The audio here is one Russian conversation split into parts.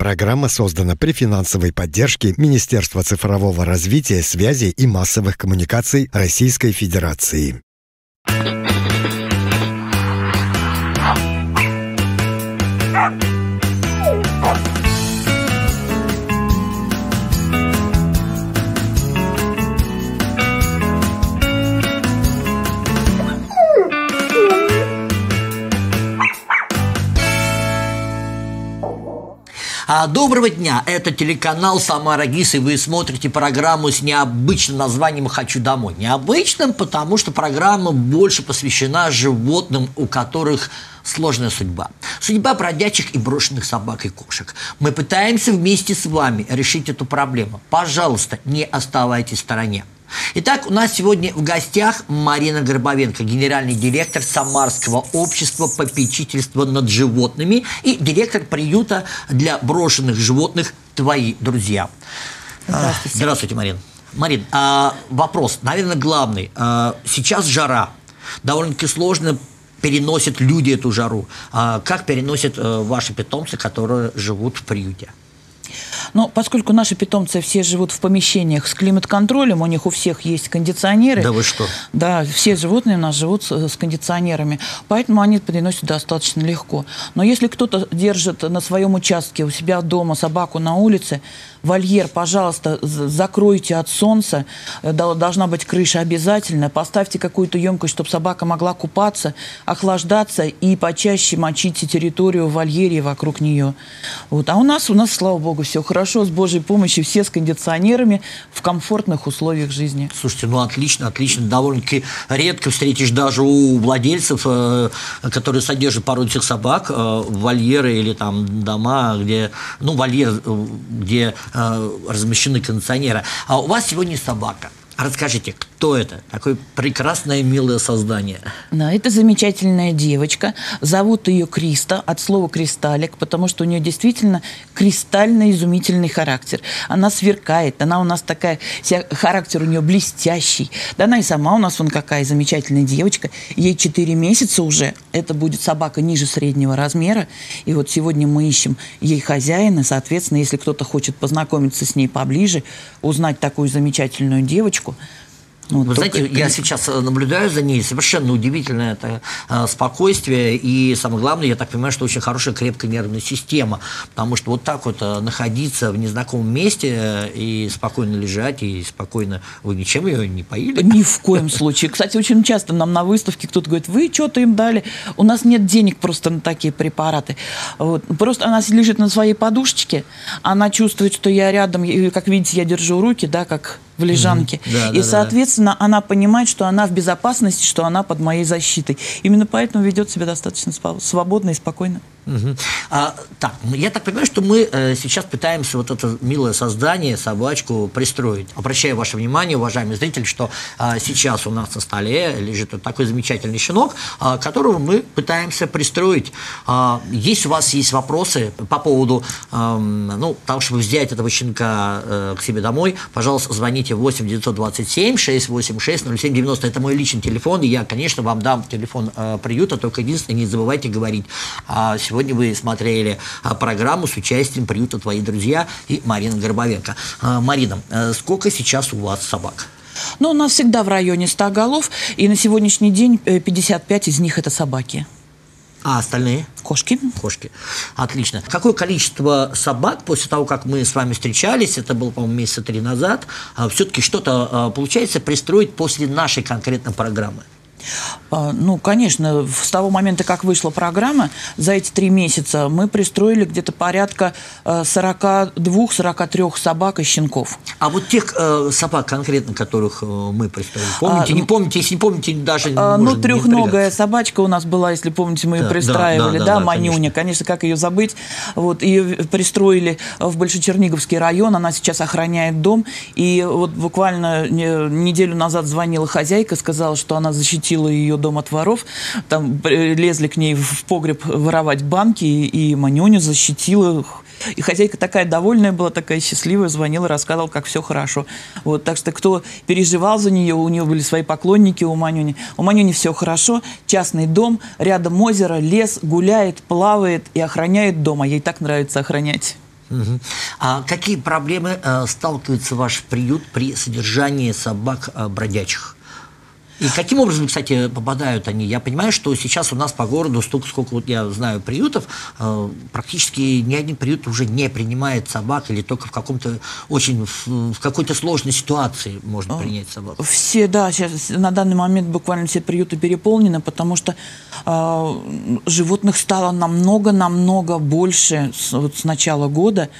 Программа создана при финансовой поддержке Министерства цифрового развития, связи и массовых коммуникаций Российской Федерации. А, доброго дня, это телеканал «Самара ГИС», и вы смотрите программу с необычным названием «Хочу домой». Необычным, потому что программа больше посвящена животным, у которых сложная судьба. Судьба бродячих и брошенных собак и кошек. Мы пытаемся вместе с вами решить эту проблему. Пожалуйста, не оставайтесь в стороне. Итак, у нас сегодня в гостях Марина Горбовенко, генеральный директор Самарского общества попечительства над животными и директор приюта для брошенных животных «Твои друзья». Здравствуйте. Здравствуйте, Марин. Марин, а, вопрос, наверное, главный. А, сейчас жара. Довольно-таки сложно переносят люди эту жару. А как переносят а, ваши питомцы, которые живут в приюте? Но поскольку наши питомцы все живут в помещениях с климат-контролем, у них у всех есть кондиционеры. Да вы что? Да, все животные у нас живут с, с кондиционерами, поэтому они переносят достаточно легко. Но если кто-то держит на своем участке у себя дома собаку на улице, вольер, пожалуйста, закройте от солнца, э, должна быть крыша обязательно, поставьте какую-то емкость, чтобы собака могла купаться, охлаждаться и почаще мочите территорию в вольере вокруг нее. Вот. А у нас, у нас, слава богу, все хорошо, с Божьей помощью, все с кондиционерами в комфортных условиях жизни. Слушайте, ну отлично, отлично. Довольно-таки редко встретишь даже у владельцев, э, которые содержат породистых собак, э, вольеры или там дома, где, ну, вольер, где размещены кондиционеры. А у вас сегодня собака. Расскажите, кто это? Такое прекрасное, милое создание. Да, это замечательная девочка. Зовут ее Криста, от слова кристаллик, потому что у нее действительно кристально изумительный характер. Она сверкает, она у нас такая, характер у нее блестящий. Да она и сама у нас вон какая замечательная девочка. Ей 4 месяца уже. Это будет собака ниже среднего размера. И вот сегодня мы ищем ей хозяина. Соответственно, если кто-то хочет познакомиться с ней поближе, узнать такую замечательную девочку, девушку. Ну, Вы только... знаете, я сейчас э, наблюдаю за ней, совершенно удивительное это э, спокойствие, и самое главное, я так понимаю, что очень хорошая крепкая нервная система, потому что вот так вот э, находиться в незнакомом месте и спокойно лежать, и спокойно... Вы ничем ее не поили? Ни в коем случае. Кстати, очень часто нам на выставке кто-то говорит, вы что-то им дали, у нас нет денег просто на такие препараты. Вот. Просто она лежит на своей подушечке, она чувствует, что я рядом, и, как видите, я держу руки, да, как в лежанке. Mm-hmm. Да, и, да, соответственно, да. она понимает, что она в безопасности, что она под моей защитой. Именно поэтому ведет себя достаточно свободно и спокойно. Угу. А, так, я так понимаю, что мы э, сейчас пытаемся вот это милое создание, собачку, пристроить. Обращаю ваше внимание, уважаемые зрители, что э, сейчас у нас на столе лежит вот такой замечательный щенок, э, которого мы пытаемся пристроить. Э, есть у вас есть вопросы по поводу э, ну, того, чтобы взять этого щенка э, к себе домой, пожалуйста, звоните 8 927 686 0790. Это мой личный телефон, и я, конечно, вам дам телефон э, приюта, только единственное, не забывайте говорить. Э, Сегодня вы смотрели а, программу с участием приюта «Твои друзья» и Марина Горбовенко. А, Марина, э, сколько сейчас у вас собак? Ну, у нас всегда в районе 100 голов, и на сегодняшний день 55 э, из них это собаки. А остальные? Кошки. Кошки. Отлично. Какое количество собак после того, как мы с вами встречались, это было, по-моему, месяца три назад, а, все-таки что-то получается пристроить после нашей конкретной программы? А, ну, конечно, с того момента, как вышла программа, за эти три месяца мы пристроили где-то порядка 42-43 э, собак и щенков. А вот тех э, собак конкретно, которых э, мы пристроили, помните? А, не помните, если не помните, даже а, Ну, трехногая собачка у нас была, если помните, мы да, ее пристраивали, да, да, да, да Манюня, конечно. конечно, как ее забыть. Вот, ее пристроили в Большечерниговский район, она сейчас охраняет дом, и вот буквально неделю назад звонила хозяйка, сказала, что она защитила ее дом от воров, там лезли к ней в погреб воровать банки, и Манюня защитила. И хозяйка такая довольная была, такая счастливая, звонила, рассказывала, как все хорошо. Вот, так что кто переживал за нее, у нее были свои поклонники у Манюни. У Манюни все хорошо, частный дом, рядом озеро, лес, гуляет, плавает и охраняет дом, а ей так нравится охранять. А какие проблемы э, сталкивается ваш приют при содержании собак э, бродячих? И каким образом, кстати, попадают они? Я понимаю, что сейчас у нас по городу, столько, сколько вот я знаю приютов, э, практически ни один приют уже не принимает собак или только в каком-то очень, в, какой-то сложной ситуации можно принять собак. Все, да, сейчас на данный момент буквально все приюты переполнены, потому что э, животных стало намного-намного больше с, вот с начала года.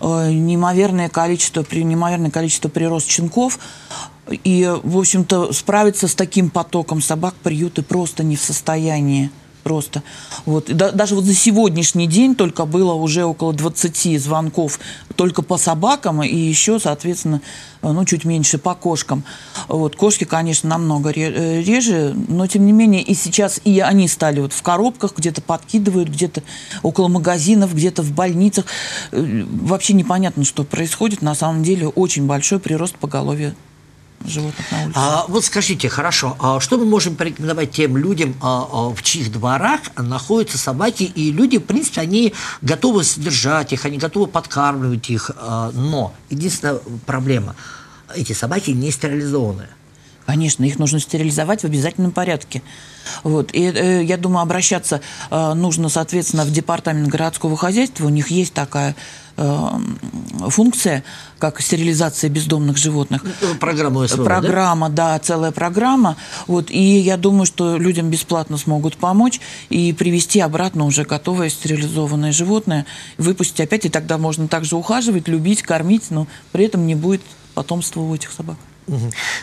Э, неимоверное количество, неимоверное количество прирост щенков. И, в общем-то, справиться с таким потоком собак приюты просто не в состоянии. Просто. Вот. Да, даже вот за сегодняшний день только было уже около 20 звонков только по собакам и еще, соответственно, ну, чуть меньше по кошкам. Вот. Кошки, конечно, намного э, реже, но, тем не менее, и сейчас и они стали вот в коробках, где-то подкидывают, где-то около магазинов, где-то в больницах. Э, вообще непонятно, что происходит. На самом деле очень большой прирост поголовья животных на улице. А, вот скажите, хорошо, а что мы можем порекомендовать тем людям, а, а, в чьих дворах находятся собаки, и люди, в принципе, они готовы содержать их, они готовы подкармливать их, а, но единственная проблема, эти собаки не стерилизованные. Конечно, их нужно стерилизовать в обязательном порядке. Вот. И э, я думаю, обращаться э, нужно, соответственно, в департамент городского хозяйства. У них есть такая функция, как стерилизация бездомных животных. Ну, программа СВО, Программа, да? да, целая программа. Вот. И я думаю, что людям бесплатно смогут помочь и привести обратно уже готовое стерилизованное животное, выпустить опять, и тогда можно также ухаживать, любить, кормить, но при этом не будет потомства у этих собак.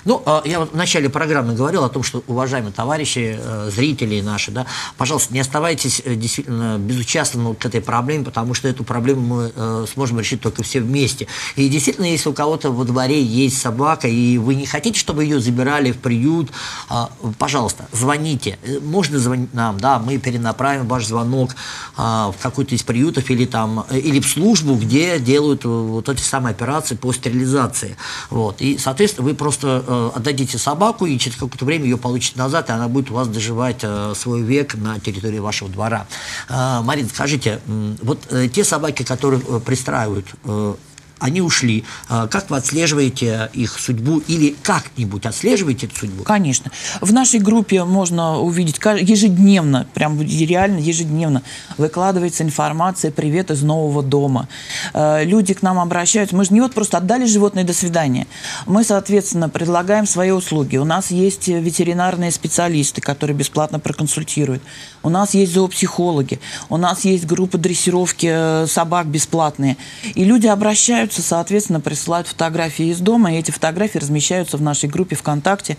Ну, а, я в начале программы говорил о том, что, уважаемые товарищи, э, зрители наши, да, пожалуйста, не оставайтесь э, действительно безучастными к этой проблеме, потому что эту проблему мы э, сможем решить только все вместе. И действительно, если у кого-то во дворе есть собака, и вы не хотите, чтобы ее забирали в приют, а, пожалуйста, звоните. Можно звонить нам, да, мы перенаправим ваш звонок а, в какой-то из приютов или там, или в службу, где делают вот эти самые операции по стерилизации. Вот. И, соответственно, вы просто э, отдадите собаку, и через какое-то время ее получите назад, и она будет у вас доживать э, свой век на территории вашего двора. Э, Марин, скажите, э, вот э, те собаки, которые э, пристраивают э, они ушли. А, как вы отслеживаете их судьбу или как-нибудь отслеживаете эту судьбу? Конечно. В нашей группе можно увидеть ежедневно, прям реально ежедневно выкладывается информация «Привет из нового дома». Э, люди к нам обращаются. Мы же не вот просто отдали животное до свидания. Мы, соответственно, предлагаем свои услуги. У нас есть ветеринарные специалисты, которые бесплатно проконсультируют. У нас есть зоопсихологи. У нас есть группы дрессировки э, собак бесплатные. И люди обращаются общаются, соответственно, присылают фотографии из дома, и эти фотографии размещаются в нашей группе ВКонтакте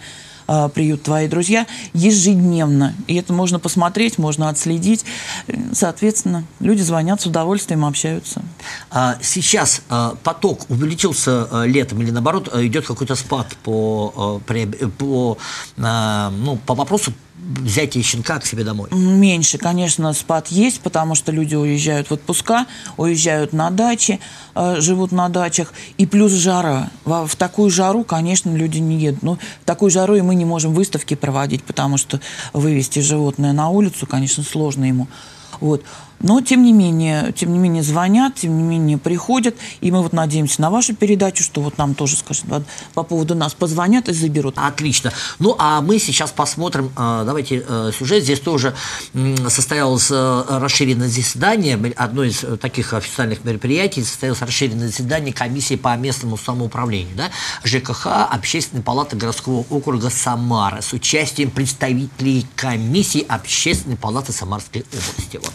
а, «Приют твои друзья» ежедневно. И это можно посмотреть, можно отследить. Соответственно, люди звонят с удовольствием, общаются. А сейчас а, поток увеличился летом или, наоборот, идет какой-то спад по, по, ну, по вопросу взятие щенка к себе домой? Меньше, конечно, спад есть, потому что люди уезжают в отпуска, уезжают на дачи, э, живут на дачах, и плюс жара. В, в такую жару, конечно, люди не едут. Ну, в такую жару и мы не можем выставки проводить, потому что вывести животное на улицу, конечно, сложно ему. Вот. Но, тем не менее, тем не менее звонят, тем не менее приходят. И мы вот надеемся на вашу передачу, что вот нам тоже, скажем, по поводу нас позвонят и заберут. Отлично. Ну, а мы сейчас посмотрим, а, давайте э, сюжет. Здесь тоже состоялось э, расширенное заседание, одно из таких официальных мероприятий, состоялось расширенное заседание комиссии по местному самоуправлению, да, ЖКХ Общественной палаты городского округа Самара с участием представителей комиссии Общественной палаты Самарской области. Вот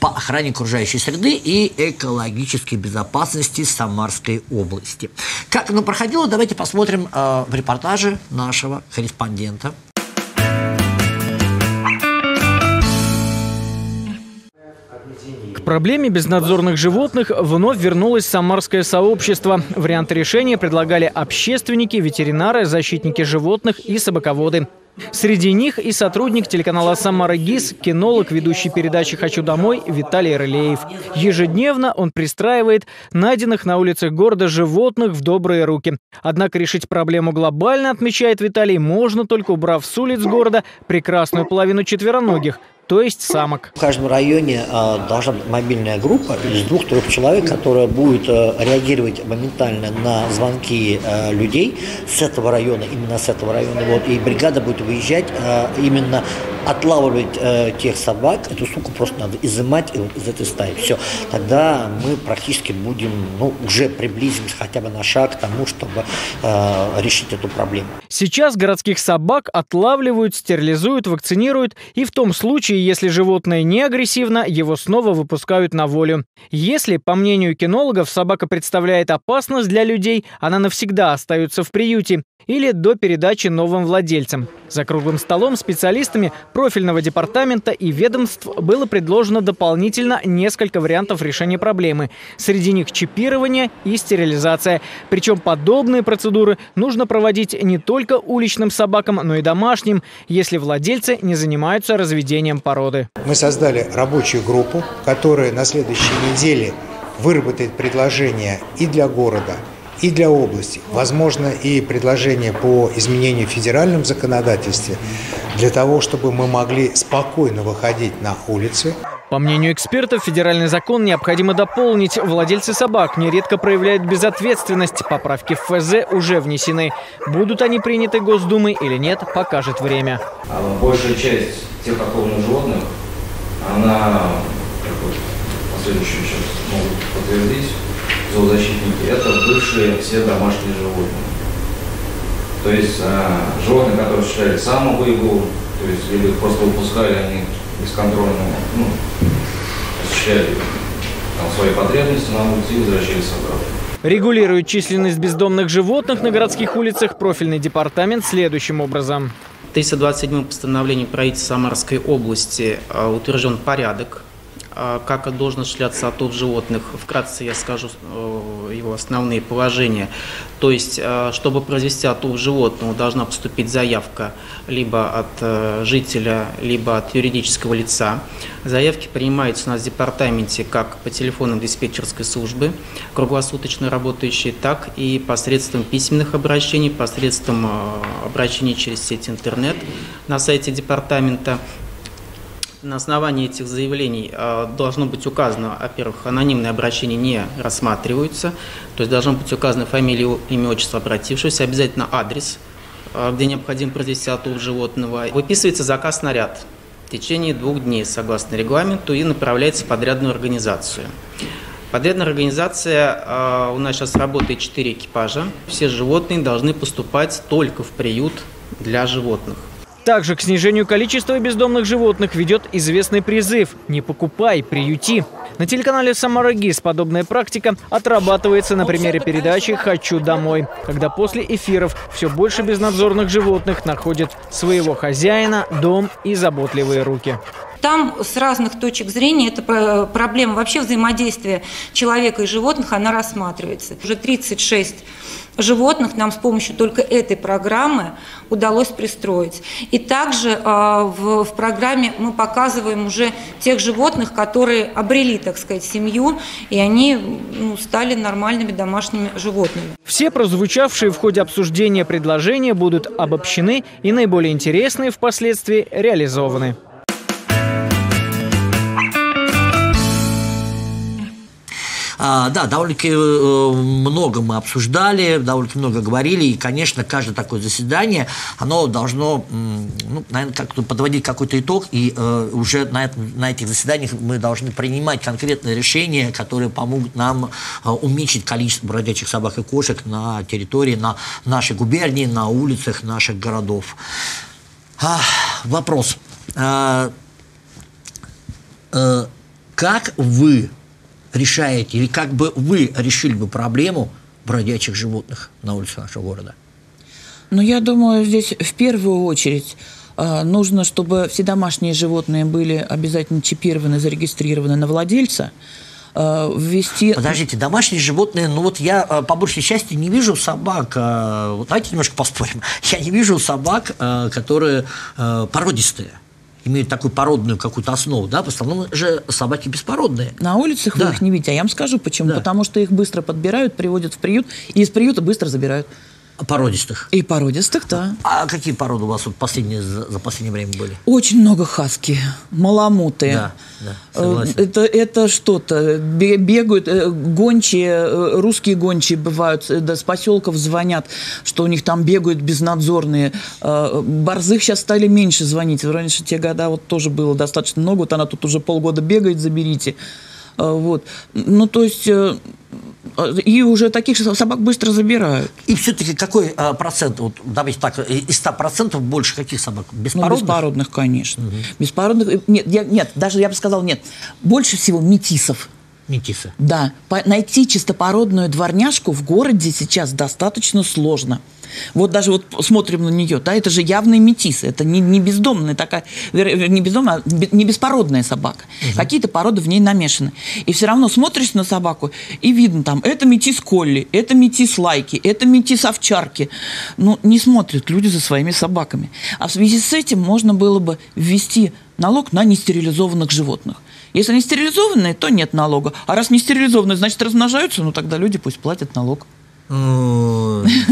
по охране окружающей среды и экологической безопасности Самарской области. Как оно проходило, давайте посмотрим э, в репортаже нашего корреспондента. Проблеме безнадзорных животных вновь вернулось самарское сообщество. Варианты решения предлагали общественники, ветеринары, защитники животных и собаководы. Среди них и сотрудник телеканала «Самара ГИС», кинолог, ведущий передачи «Хочу домой» Виталий Рылеев. Ежедневно он пристраивает найденных на улицах города животных в добрые руки. Однако решить проблему глобально, отмечает Виталий, можно только убрав с улиц города прекрасную половину четвероногих. То есть самок. В каждом районе э, должна быть мобильная группа из двух-трех человек, которая будет э, реагировать моментально на звонки э, людей с этого района, именно с этого района. Вот, и бригада будет выезжать э, именно отлавливать э, тех собак, эту суку просто надо изымать из этой стаи. Все. Тогда мы практически будем, ну, уже приблизимся хотя бы на шаг к тому, чтобы э, решить эту проблему. Сейчас городских собак отлавливают, стерилизуют, вакцинируют, и в том случае, если животное не агрессивно, его снова выпускают на волю. Если, по мнению кинологов, собака представляет опасность для людей, она навсегда остается в приюте или до передачи новым владельцам. За круглым столом специалистами профильного департамента и ведомств было предложено дополнительно несколько вариантов решения проблемы. Среди них чипирование и стерилизация. Причем подобные процедуры нужно проводить не только уличным собакам, но и домашним, если владельцы не занимаются разведением породы. Мы создали рабочую группу, которая на следующей неделе выработает предложение и для города, и для области. Возможно, и предложение по изменению в федеральном законодательстве для того, чтобы мы могли спокойно выходить на улицы. По мнению экспертов, федеральный закон необходимо дополнить. Владельцы собак нередко проявляют безответственность. Поправки в ФЗ уже внесены. Будут они приняты Госдумой или нет, покажет время. А большая часть тех отловных животных, она, как вот последующие сейчас могут подтвердить, зоозащитники, это бывшие все домашние животные. То есть э, животные, которые осуществляли самовыгул, то есть либо их просто выпускали, они бесконтрольно ну, осуществляли там, свои потребности на улице и возвращались обратно. Регулирует численность бездомных животных на городских улицах профильный департамент следующим образом. В 327 постановлении правительства Самарской области э, утвержден порядок а, как должен осуществляться отлов животных. Вкратце я скажу э, его основные положения. То есть, э, чтобы произвести отлов животного, должна поступить заявка либо от э, жителя, либо от юридического лица. Заявки принимаются у нас в департаменте как по телефонам диспетчерской службы, круглосуточно работающие, так и посредством письменных обращений, посредством обращений через сеть интернет на сайте департамента. На основании этих заявлений э, должно быть указано, во-первых, анонимные обращения не рассматриваются, то есть должно быть указано фамилия, имя, отчество обратившегося, обязательно адрес, э, где необходимо произвести отлов животного. Выписывается заказ на ряд в течение двух дней согласно регламенту и направляется в подрядную организацию. Подрядная организация, э, у нас сейчас работает 4 экипажа. Все животные должны поступать только в приют для животных. Также к снижению количества бездомных животных ведет известный призыв «Не покупай, приюти». На телеканале «Самара ГИС» подобная практика отрабатывается на примере передачи «Хочу домой», когда после эфиров все больше безнадзорных животных находят своего хозяина, дом и заботливые руки. Там с разных точек зрения эта проблема вообще взаимодействия человека и животных, она рассматривается. Уже 36 животных нам с помощью только этой программы удалось пристроить. И также э, в, в программе мы показываем уже тех животных, которые обрели, так сказать, семью, и они ну, стали нормальными домашними животными. Все прозвучавшие в ходе обсуждения предложения будут обобщены и наиболее интересные впоследствии реализованы. А, да, довольно-таки э, много мы обсуждали, довольно-таки много говорили, и, конечно, каждое такое заседание, оно должно, ну, наверное, как-то подводить какой-то итог, и э, уже на, на этих заседаниях мы должны принимать конкретные решения, которые помогут нам э, уменьшить количество бродячих собак и кошек на территории, на нашей губернии, на улицах наших городов. А, вопрос. А, а, как вы решаете, или как бы вы решили бы проблему бродячих животных на улице нашего города? Ну, я думаю, здесь в первую очередь э, нужно, чтобы все домашние животные были обязательно чипированы, зарегистрированы на владельца, э, ввести... Подождите, домашние животные, ну вот я э, по большей части не вижу собак, вот давайте немножко поспорим, я не вижу собак, которые породистые имеют такую породную какую-то основу, да, в основном же собаки беспородные. На улицах да. вы их не видите, а я вам скажу почему. Да. Потому что их быстро подбирают, приводят в приют, и из приюта быстро забирают. Породистых? И породистых, да. А какие породы у вас вот последние, за, последнее время были? Очень много хаски, маламуты. Да, да, э, согласен. Это, это что-то. Бегают э, гончие, э, русские гончие бывают, да, с поселков звонят, что у них там бегают безнадзорные. Борзых сейчас стали меньше звонить. Раньше те года вот тоже было достаточно много. Вот она тут уже полгода бегает, заберите. Вот. Ну, то есть и уже таких собак быстро забирают. И все-таки какой а, процент, вот, давайте так, из 100% больше каких собак? Беспородных? Ну, беспородных, конечно. Угу. Беспородных, нет, я, нет, даже я бы сказал, нет. Больше всего метисов. Метисы? Да. По, найти чистопородную дворняжку в городе сейчас достаточно сложно. Вот даже вот смотрим на нее, да, это же явный метис, это не, не бездомная такая, не бездомная, а не беспородная собака. Угу. Какие-то породы в ней намешаны. И все равно смотришь на собаку, и видно там, это метис колли, это метис лайки, это метис овчарки. Ну, не смотрят люди за своими собаками. А в связи с этим можно было бы ввести налог на нестерилизованных животных. Если они стерилизованные, то нет налога. А раз не стерилизованные, значит размножаются, ну тогда люди пусть платят налог.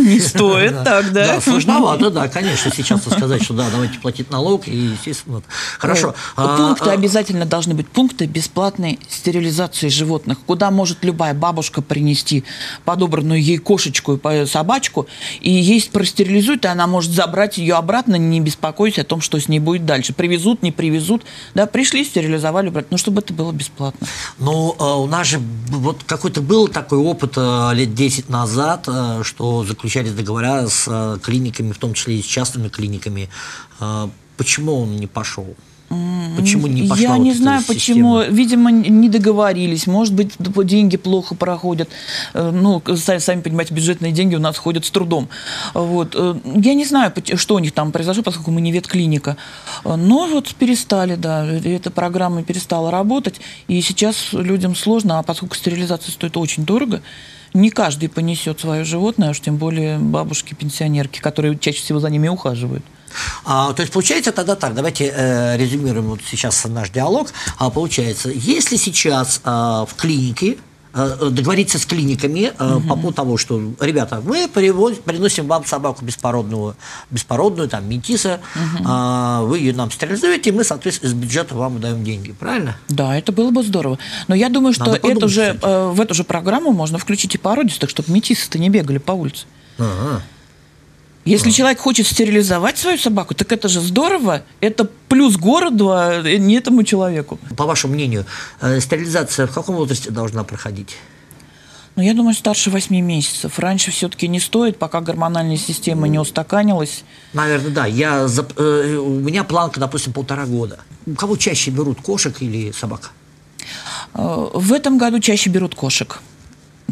Не стоит так, да? Да, сложновато, да, конечно, сейчас сказать, что да, давайте платить налог, и, естественно, хорошо. А, пункты а обязательно должны быть, пункты бесплатной стерилизации животных, куда может любая бабушка принести подобранную ей кошечку и собачку, и есть простерилизуют, и она может забрать ее обратно, не беспокоясь о том, что с ней будет дальше. Привезут, не привезут, да, пришли, стерилизовали, брать, ну, чтобы это было бесплатно. Ну, а у нас же вот какой-то был такой опыт лет 10 назад, что заключались договора с э, клиниками, в том числе и с частными клиниками. Э, почему он не пошел? Почему не пошла Я вот не знаю, система? почему. Видимо, не договорились. Может быть, деньги плохо проходят. Ну, сами понимаете, бюджетные деньги у нас ходят с трудом. Вот. Я не знаю, что у них там произошло, поскольку мы не ветклиника. Но вот перестали, да. Эта программа перестала работать. И сейчас людям сложно, а поскольку стерилизация стоит очень дорого, не каждый понесет свое животное, а уж тем более бабушки-пенсионерки, которые чаще всего за ними ухаживают. А, то есть получается тогда так, давайте э, резюмируем вот сейчас наш диалог. А, получается, если сейчас э, в клинике Э, договориться с клиниками угу. по поводу того, что, ребята, мы привозим, приносим вам собаку беспородную, беспородную, там, метиса, угу. вы ее нам стерилизуете, и мы, соответственно, из бюджета вам даем деньги, правильно? Да, это было бы здорово. Но я думаю, что подумать, эту же, э, в эту же программу можно включить и породистых, чтобы метисы-то не бегали по улице. Ага. Если человек хочет стерилизовать свою собаку, так это же здорово. Это плюс городу, а не этому человеку. По вашему мнению, э, стерилизация в каком возрасте должна проходить? Ну, я думаю, старше 8 месяцев. Раньше все-таки не стоит, пока гормональная система не устаканилась. Наверное, да. Я, э, у меня планка, допустим, полтора года. У кого чаще берут, кошек или собак? Э, в этом году чаще берут кошек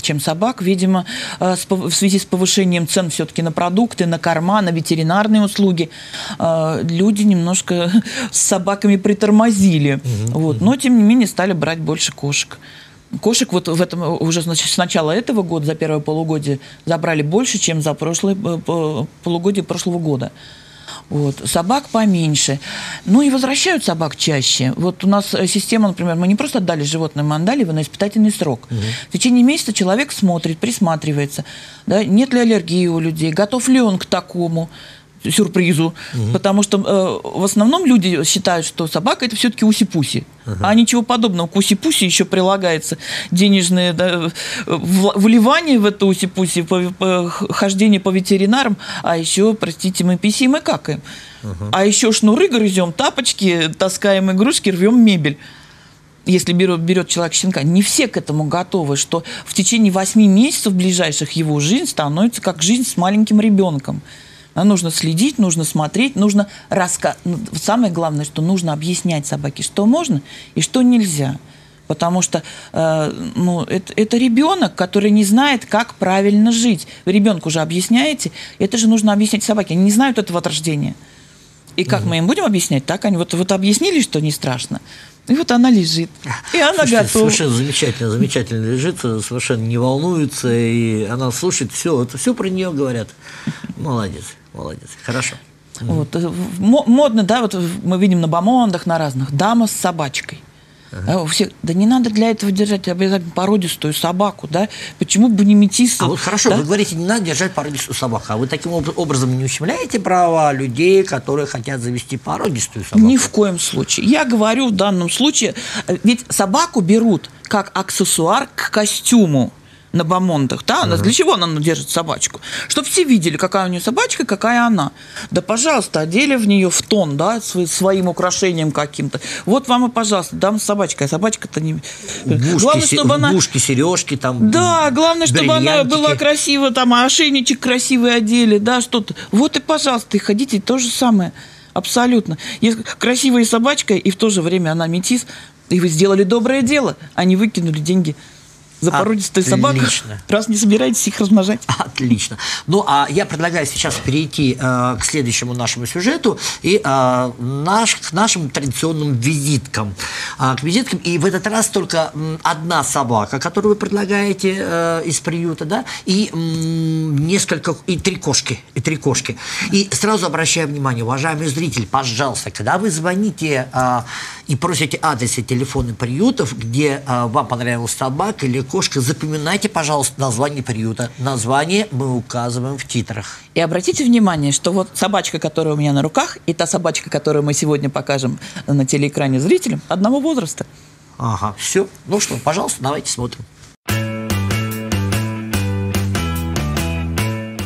чем собак. Видимо, э, в связи с повышением цен все-таки на продукты, на корма, на ветеринарные услуги, э, люди немножко с собаками притормозили. Угу, вот. Угу. Но, тем не менее, стали брать больше кошек. Кошек вот в этом уже значит, с начала этого года, за первое полугодие, забрали больше, чем за прошлое э, полугодие прошлого года. Вот. Собак поменьше. Ну и возвращают собак чаще. Вот у нас система, например, мы не просто отдали животное, мы отдали его на испытательный срок. Угу. В течение месяца человек смотрит, присматривается, да, нет ли аллергии у людей, готов ли он к такому сюрпризу, угу. потому что э, в основном люди считают, что собака это все-таки уси-пуси, угу. а ничего подобного. К уси-пуси еще прилагается денежное да, вливание в это уси-пуси, по, по, хождение по ветеринарам, а еще, простите, мы писим и какаем. Угу. А еще шнуры грызем, тапочки, таскаем игрушки, рвем мебель если берет, берет человек щенка, не все к этому готовы, что в течение восьми месяцев ближайших его жизнь становится как жизнь с маленьким ребенком. А нужно следить, нужно смотреть, нужно рассказывать. Ну, самое главное, что нужно объяснять собаке, что можно и что нельзя. Потому что э, ну, это, это ребенок, который не знает, как правильно жить. Вы ребенку уже объясняете, это же нужно объяснять собаке. Они не знают этого от рождения. И как угу. мы им будем объяснять, так они вот, вот объяснили, что не страшно. И вот она лежит. И она Слушайте, готова. Совершенно замечательно, замечательно лежит, совершенно не волнуется, и она слушает все, это все про нее говорят. Молодец. Молодец, хорошо. Вот, э, модно, да, вот мы видим на бомондах, на разных, дама с собачкой. Ага. У всех, да не надо для этого держать обязательно породистую собаку, да? Почему бы не метису? А вот хорошо, да? вы говорите, не надо держать породистую собаку, а вы таким образом не ущемляете права людей, которые хотят завести породистую собаку? Ни в коем случае. Я говорю в данном случае, э, ведь собаку берут как аксессуар к костюму на бомондах, да, uh-huh. для чего она держит собачку? Чтобы все видели, какая у нее собачка, какая она. Да, пожалуйста, одели в нее в тон, да, своим украшением каким-то. Вот вам и, пожалуйста, дам собачка, а собачка-то не... Бушки, главное, чтобы она... Бушки, сережки там. Да, главное, чтобы она была красиво, там, а ошейничек красивый одели, да, что-то. Вот и, пожалуйста, и ходите, то же самое. Абсолютно. Есть красивая собачка, и в то же время она метис, и вы сделали доброе дело, а не выкинули деньги за породистую собаку, раз не собираетесь их размножать. Отлично. Ну, а я предлагаю сейчас перейти э, к следующему нашему сюжету и э, наш, к нашим традиционным визиткам. Э, к визиткам. И в этот раз только э, одна собака, которую вы предлагаете э, из приюта, да, и э, несколько, и три кошки, и три кошки. И сразу обращаю внимание, уважаемый зритель, пожалуйста, когда вы звоните э, и просите адрес и телефоны приютов, где э, вам понравилась собака или кошка, запоминайте, пожалуйста, название приюта. Название мы указываем в титрах. И обратите внимание, что вот собачка, которая у меня на руках, и та собачка, которую мы сегодня покажем на телеэкране зрителям, одного возраста. Ага, все. Ну что, пожалуйста, давайте смотрим.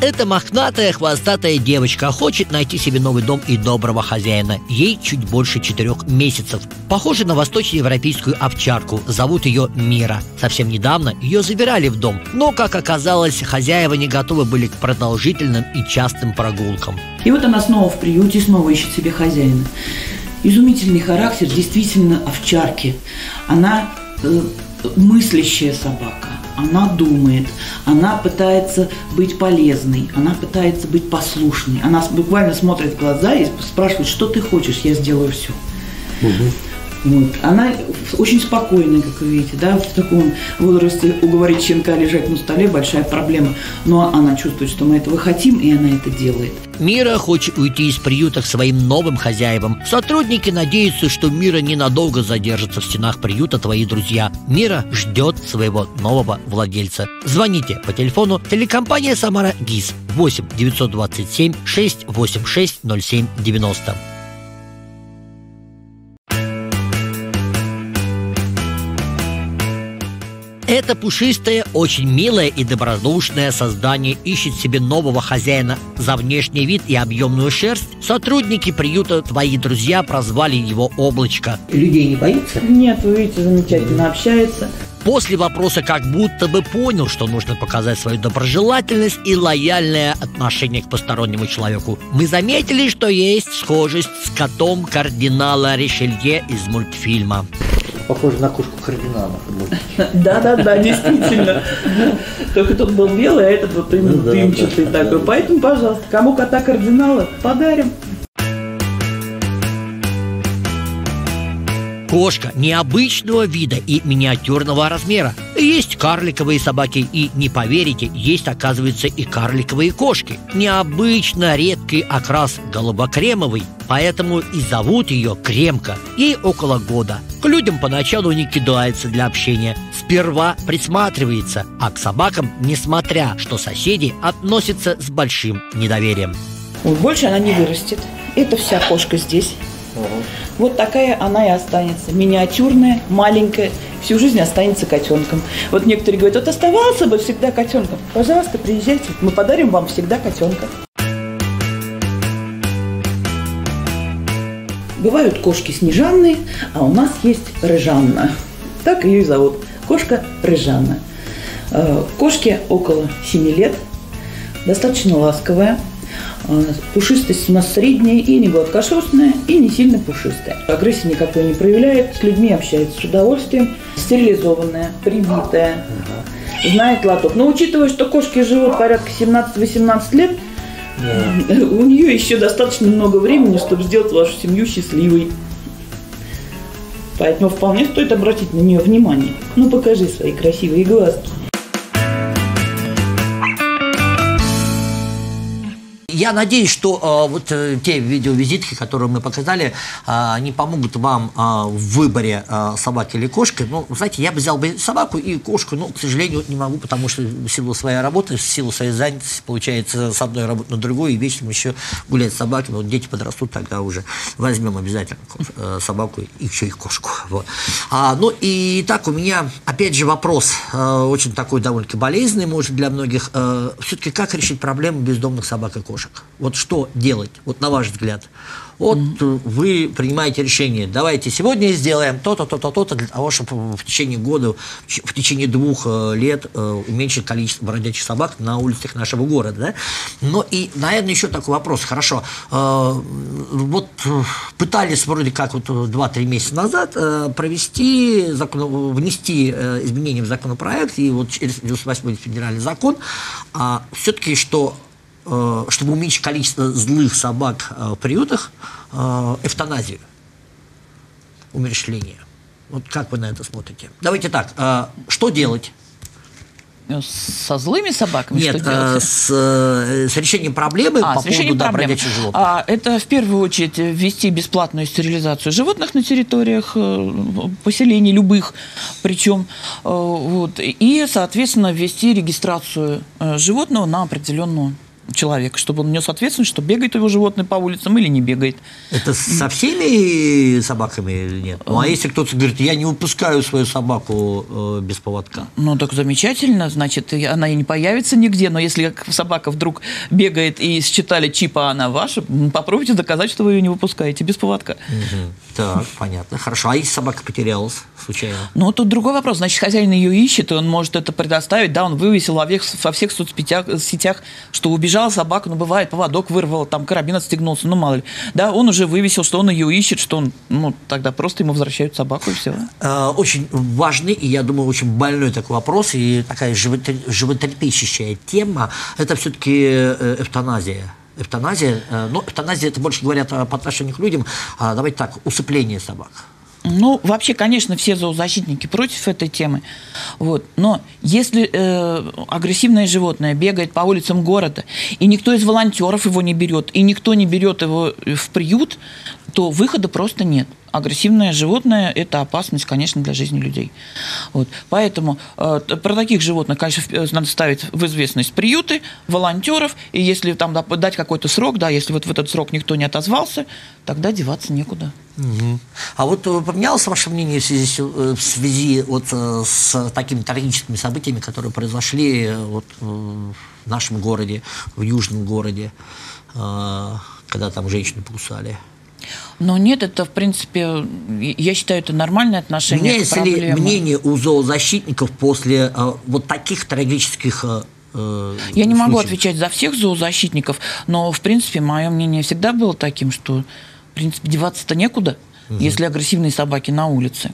Эта мохнатая хвостатая девочка хочет найти себе новый дом и доброго хозяина. Ей чуть больше четырех месяцев. Похожа на восточноевропейскую овчарку. Зовут ее Мира. Совсем недавно ее забирали в дом. Но, как оказалось, хозяева не готовы были к продолжительным и частым прогулкам. И вот она снова в приюте, снова ищет себе хозяина. Изумительный характер действительно овчарки. Она э, мыслящая собака она думает, она пытается быть полезной, она пытается быть послушной, она буквально смотрит в глаза и спрашивает, что ты хочешь, я сделаю все. Угу. Вот. Она очень спокойная, как вы видите, да, в таком возрасте уговорить щенка лежать на столе большая проблема. Но она чувствует, что мы этого хотим, и она это делает. Мира хочет уйти из приюта к своим новым хозяевам. Сотрудники надеются, что Мира ненадолго задержится в стенах приюта твои друзья. Мира ждет своего нового владельца. Звоните по телефону телекомпания «Самара ГИС» 8 927 686 0790. Это пушистое, очень милое и добродушное создание ищет себе нового хозяина. За внешний вид и объемную шерсть сотрудники приюта «Твои друзья» прозвали его «Облачко». Людей не боится? Нет, вы видите, замечательно общается. После вопроса как будто бы понял, что нужно показать свою доброжелательность и лояльное отношение к постороннему человеку. Мы заметили, что есть схожесть с котом кардинала Ришелье из мультфильма похоже на кошку кардинала. Да-да-да, действительно. Только тот был белый, а этот вот именно ну дымчатый такой. Поэтому, пожалуйста, кому кота кардинала подарим. Кошка необычного вида и миниатюрного размера. Есть карликовые собаки и, не поверите, есть, оказывается, и карликовые кошки. Необычно редкий окрас голубокремовый, поэтому и зовут ее Кремка. Ей около года. К людям поначалу не кидается для общения. Сперва присматривается, а к собакам, несмотря что соседи, относятся с большим недоверием. Больше она не вырастет. Это вся кошка здесь. Вот такая она и останется. Миниатюрная, маленькая, всю жизнь останется котенком. Вот некоторые говорят, вот оставался бы всегда котенком. Пожалуйста, приезжайте, мы подарим вам всегда котенка. Бывают кошки снежанные, а у нас есть рыжанна. Так ее и зовут. Кошка рыжанна. Э, кошке около 7 лет, достаточно ласковая, пушистость у нас средняя и не гладкошерстная, и не сильно пушистая. Агрессии никакой не проявляет, с людьми общается с удовольствием, стерилизованная, привитая, знает лоток. Но учитывая, что кошки живут порядка 17-18 лет, у нее еще достаточно много времени, чтобы сделать вашу семью счастливой. Поэтому вполне стоит обратить на нее внимание. Ну покажи свои красивые глазки. Я надеюсь, что э, вот э, те видеовизитки, которые мы показали, э, они помогут вам в выборе собаки или кошки. Ну, знаете, я бы взял бы собаку и кошку, но, к сожалению, не могу, потому что в силу своей работы, в силу своей занятости, получается, с одной работы на другую, и вечером еще гулять с собаками. Вот дети подрастут, тогда уже возьмем обязательно собаку и еще и кошку. Вот. А, ну и так у меня, опять же, вопрос, очень такой довольно-таки болезненный, может, для многих. Все-таки как решить проблему бездомных собак и кошек? Вот что делать, вот на ваш взгляд? Вот mm-hmm. вы принимаете решение, давайте сегодня сделаем то-то, то-то, то-то, для того, чтобы в течение года, в течение двух э, лет э, уменьшить количество бродячих собак на улицах нашего города. Да? Но и, наверное, еще такой вопрос. Хорошо, вот пытались вроде как вот 2-3 месяца назад провести, закон, внести изменения в законопроект, и вот через 98 федеральный закон, а все-таки, что чтобы уменьшить количество злых собак э, в приютах, э, эвтаназию, умерщвление. Вот как вы на это смотрите? Давайте так, что делать? Со злыми собаками Нет, что делать? С, с решением проблемы а, по с решением поводу проблемы. Да, животных. А, это в первую очередь ввести бесплатную стерилизацию животных на территориях поселений любых, причем вот, и, соответственно, ввести регистрацию животного на определенную человека, чтобы он нес ответственность, что бегает его животное по улицам или не бегает. Это со всеми собаками или нет? Ну, а если кто-то говорит, я не выпускаю свою собаку э, без поводка? Ну, так замечательно, значит, она и не появится нигде, но если собака вдруг бегает и считали чипа, она ваша, попробуйте доказать, что вы ее не выпускаете без поводка. Угу. Так, понятно. Хорошо. А если собака потерялась случайно? Ну, тут другой вопрос. Значит, хозяин ее ищет, и он может это предоставить. Да, он вывесил во всех, во всех соцсетях, сетях, что убежала собака, ну, бывает, поводок вырвал, там, карабин отстегнулся, ну, мало ли. Да, он уже вывесил, что он ее ищет, что он, ну, тогда просто ему возвращают собаку, и все. А, очень важный, и, я думаю, очень больной такой вопрос, и такая животрепещущая тема, это все-таки э, эвтаназия эвтаназия. Э, но эвтаназия, это больше говорят по отношению к людям. А, давайте так, усыпление собак. Ну, вообще, конечно, все зоозащитники против этой темы. Вот. Но если э, агрессивное животное бегает по улицам города, и никто из волонтеров его не берет, и никто не берет его в приют, то выхода просто нет агрессивное животное – это опасность, конечно, для жизни людей. Вот. Поэтому э, про таких животных, конечно, надо ставить в известность приюты, волонтеров, и если там да, дать какой-то срок, да, если вот в этот срок никто не отозвался, тогда деваться некуда. Угу. А вот э, поменялось ваше мнение в связи, э, в связи вот э, с такими трагическими событиями, которые произошли вот в нашем городе, в южном городе, когда там женщины покусали? Но нет, это, в принципе, я считаю, это нормальное отношение Меняется к ли мнение у зоозащитников после э, вот таких трагических э, э Я не могу отвечать за всех зоозащитников, но, в принципе, мое мнение всегда было таким, что, в принципе, деваться-то некуда, угу. если агрессивные собаки на улице.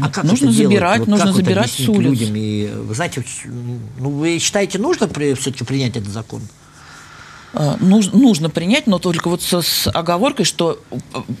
А как нужно это забирать, вот нужно забирать с улиц. Людям? И, вы знаете, ну, вы считаете, нужно все-таки принять этот закон? Э, нужно принять, но только вот с, с оговоркой, что э,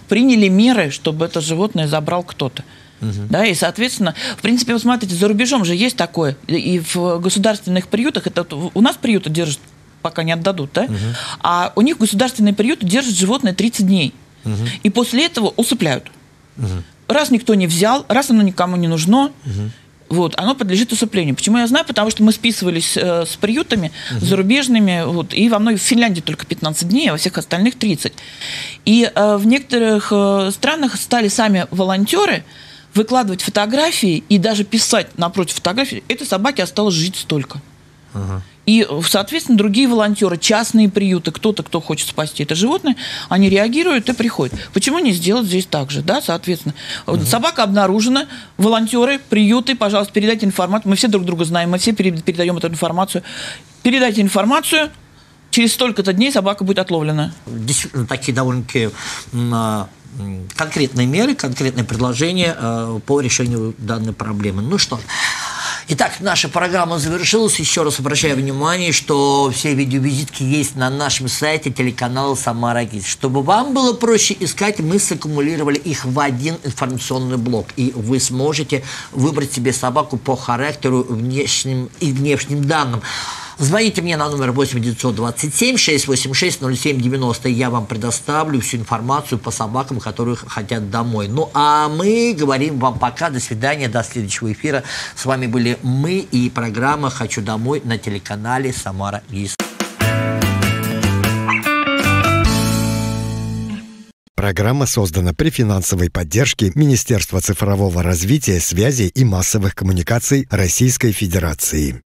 приняли меры, чтобы это животное забрал кто-то. Угу. Да, и, соответственно, в принципе, вы смотрите, за рубежом же есть такое, и в государственных приютах, это у нас приюты держат, пока не отдадут, да, угу. а у них государственные приюты держат животное 30 дней, угу. и после этого усыпляют. Угу. Раз никто не взял, раз оно никому не нужно, угу вот, оно подлежит усыплению. Почему я знаю? Потому что мы списывались э, с приютами угу. зарубежными, вот, и во многих, в Финляндии только 15 дней, а во всех остальных 30. И э, в некоторых э, странах стали сами волонтеры выкладывать фотографии и даже писать напротив фотографий, этой собаке осталось жить столько. Угу. И, соответственно, другие волонтеры, частные приюты, кто-то, кто хочет спасти это животное, они реагируют и приходят. Почему не сделать здесь так же, да, соответственно. Угу. Собака обнаружена, волонтеры, приюты, пожалуйста, передайте информацию. Мы все друг друга знаем, мы все передаем эту информацию. Передайте информацию, через столько-то дней собака будет отловлена. Действительно, такие довольно-таки а, конкретные меры, конкретные предложения а, по решению данной проблемы. Ну что, Итак, наша программа завершилась. Еще раз обращаю внимание, что все видеовизитки есть на нашем сайте телеканала «Самара ГИС». Чтобы вам было проще искать, мы саккумулировали их в один информационный блок. И вы сможете выбрать себе собаку по характеру внешним и внешним данным. Звоните мне на номер 8 927 686 0790, и я вам предоставлю всю информацию по собакам, которые хотят домой. Ну, а мы говорим вам пока, до свидания, до следующего эфира. С вами были мы и программа «Хочу домой» на телеканале «Самара ГИС». Программа создана при финансовой поддержке Министерства цифрового развития, связи и массовых коммуникаций Российской Федерации.